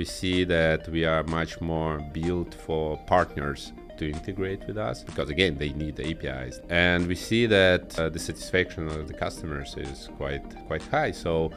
We see that we are much more built for partners to integrate with us because again they need the APIs and we see that uh, the satisfaction of the customers is quite quite high. So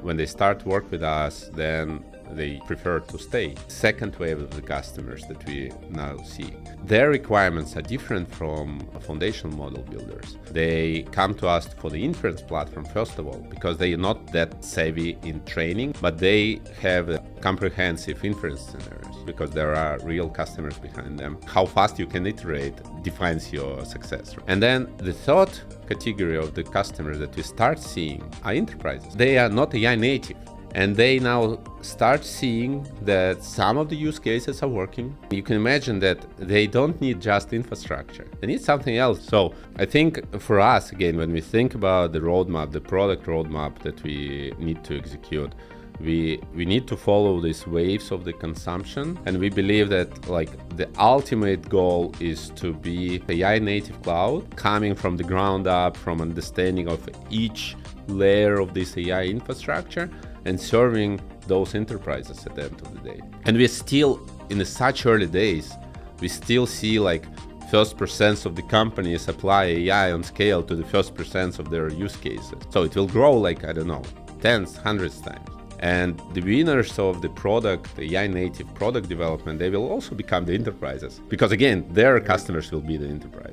when they start work with us then they prefer to stay. Second wave of the customers that we now see, their requirements are different from foundation model builders. They come to us for the inference platform first of all because they are not that savvy in training, but they have comprehensive inference scenarios because there are real customers behind them. How fast you can iterate defines your success. And then the third category of the customers that we start seeing are enterprises. They are not AI native and they now start seeing that some of the use cases are working. You can imagine that they don't need just infrastructure, they need something else. So I think for us, again, when we think about the roadmap, the product roadmap that we need to execute, we we need to follow these waves of the consumption and we believe that like the ultimate goal is to be ai native cloud coming from the ground up from understanding of each layer of this ai infrastructure and serving those enterprises at the end of the day. And we're still in such early days, we still see like first percents of the companies apply AI on scale to the first percents of their use cases. So it will grow like, I don't know, tens, hundreds times. And the winners of the product, the AI native product development, they will also become the enterprises. Because again, their customers will be the enterprise.